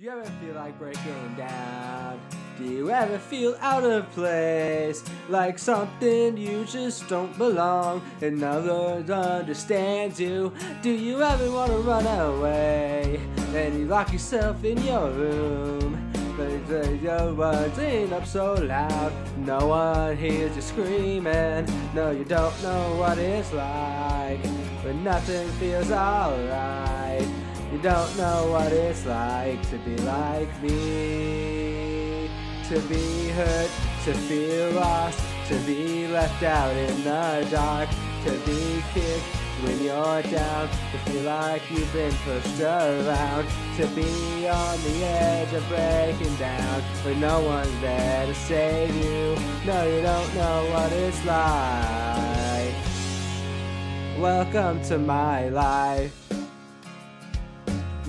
Do you ever feel like breaking down? Do you ever feel out of place? Like something you just don't belong and no one understands you? Do you ever want to run away? And you lock yourself in your room? But your words ain't up so loud. No one hears you screaming. No, you don't know what it's like. But nothing feels alright. You don't know what it's like to be like me. To be hurt, to feel lost, to be left out in the dark, to be kicked when you're down, to feel like you've been pushed around, to be on the edge of breaking down, but no one's there to save you. No, you don't know what it's like. Welcome to my life.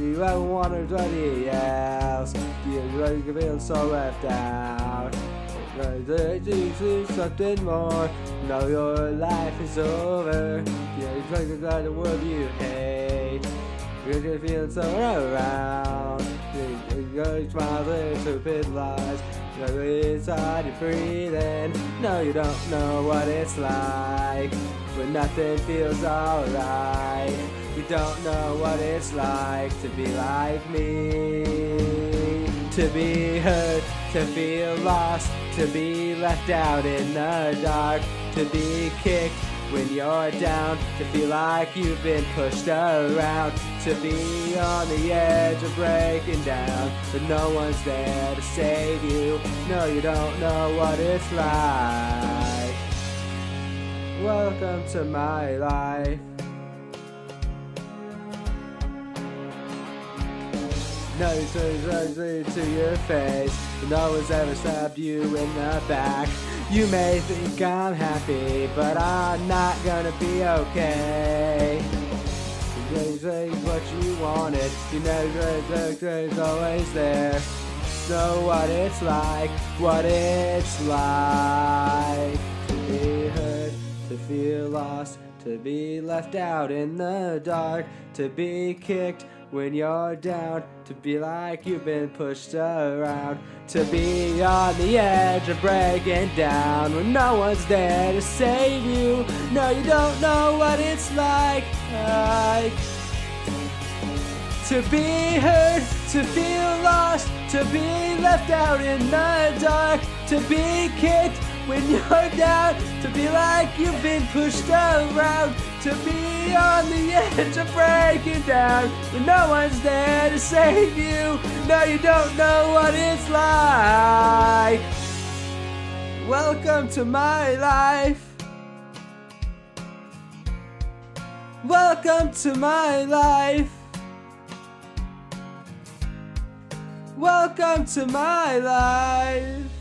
Do you ever wonder what he else? Do you really feel so left out? There's something more. Now your life is over. Yeah, you're trying to got the world you hate. You're just feeling so around. You're smiling stupid lies. You're inside, you're breathing. No, you don't know what it's like. But nothing feels alright. You don't know what it's like to be like me. To be hurt, to feel lost, to be left out in the dark, to be kicked when you're down, to feel like you've been pushed around, to be on the edge of breaking down, but no one's there to save you. No, you don't know what it's like. Welcome to my life. No to, to your face. No one's ever stabbed you in the back. You may think I'm happy, but I'm not gonna be okay. You say what you wanted, you know it's always there. Know what it's like, what it's like to be hurt, to feel lost, to be left out in the dark, to be kicked when you're down, to be like you've been pushed around, to be on the edge of breaking down when no one's there to save you. No, you don't know what it's like. like to be hurt, to feel lost, to be left out in the dark, to be kicked when you're down, to be like you've been pushed around, to be on the edge of breaking down, when no one's there to save you. No, you don't know what it's like. Welcome to my life. Welcome to my life. Welcome to my life.